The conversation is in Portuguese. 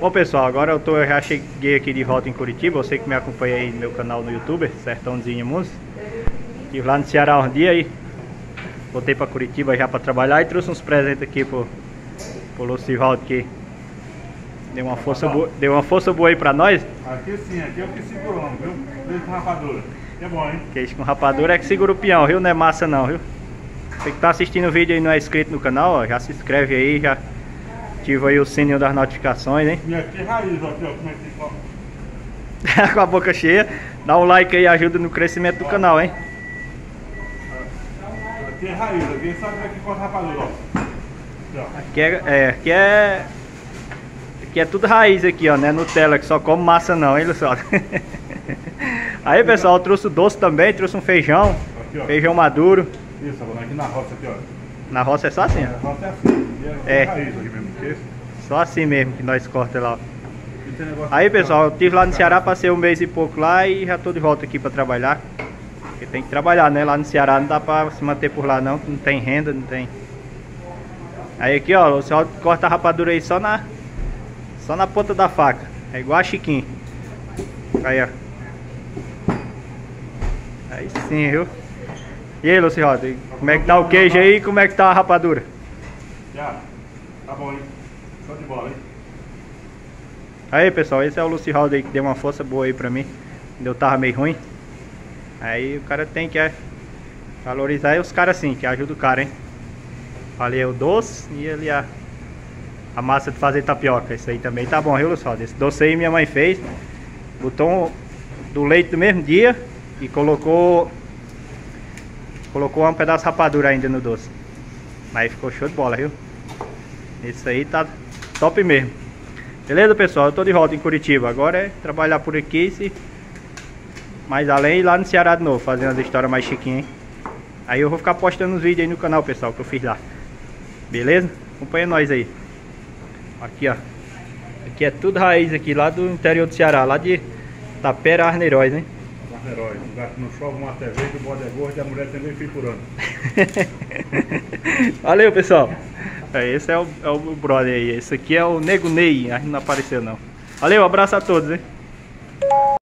Bom pessoal, agora eu, tô, eu já cheguei aqui de volta em Curitiba, você que me acompanha aí no meu canal no YouTube, Sertãozinho Música. Estive lá no Ceará um dia aí, voltei para Curitiba já para trabalhar e trouxe uns presentes aqui pro, pro Lucivaldo que deu uma força boa, deu uma força boa aí pra nós. Aqui sim, aqui é o que seguramos, viu? Queijo com rapadura. É bom, hein? Queijo com rapadura é que segura o peão, viu? Não é massa não, viu? Você que tá assistindo o vídeo e não é inscrito no canal, ó, já se inscreve aí, já ativa aí o sininho das notificações, hein? E aqui é raiz, ó, aqui, ó, como é que fica. com a boca cheia. Dá um like aí, ajuda no crescimento do canal, hein? Aqui é raiz, aqui sabe como é que corta rapadura, ó. Aqui, ó. Aqui é, é, aqui é. Aqui é tudo raiz aqui, ó, né? Nutella, que só come massa não, hein, Luciano? Aí, pessoal, trouxe o doce também, trouxe um feijão. Aqui, ó. Feijão maduro. Isso, aqui na roça, aqui, ó. Na roça é só assim, A ó. roça é assim. É. é raiz aqui mesmo, Só assim mesmo que nós corta lá, Aí, pessoal, eu estive lá no Ceará, passei um mês e pouco lá e já tô de volta aqui pra trabalhar. Porque tem que trabalhar, né? Lá no Ceará não dá pra se manter por lá não, não tem renda, não tem. Aí aqui, ó, o senhor corta a rapadura aí só na só na ponta da faca. É igual a Chiquinho. Aí, ó. Aí sim, viu? E aí, Luciano, como é que tá o queijo aí e como é que tá a rapadura? Já. Tá bom, hein? Show de bola, hein? Aí pessoal, esse é o Lucy Hall aí que deu uma força boa aí pra mim. Eu tava meio ruim. Aí o cara tem que é, valorizar os caras assim, que ajuda o cara, hein? É o doce e ali a, a massa de fazer tapioca. Isso aí também tá bom, viu, Lucy Hall? Esse doce aí minha mãe fez. Botou do leite do mesmo dia e colocou. Colocou um pedaço de rapadura ainda no doce. Mas ficou show de bola, viu? Isso aí tá top mesmo. Beleza, pessoal? Eu tô de volta em Curitiba. Agora é trabalhar por aqui, se... mais além, lá no Ceará de novo, fazendo as histórias mais chiquinhas, hein? Aí eu vou ficar postando os vídeos aí no canal, pessoal, que eu fiz lá. Beleza? Acompanha nós aí. Aqui, ó. Aqui é tudo raiz aqui, lá do interior do Ceará, lá de Tapera Arneiroz, hein? Herói, lugar que não chove, uma TV, o bode é gordo e a mulher também ano. Valeu, pessoal. É, esse é o, é o brother aí. Esse aqui é o Nego Ney. A gente não apareceu, não. Valeu, abraço a todos, hein?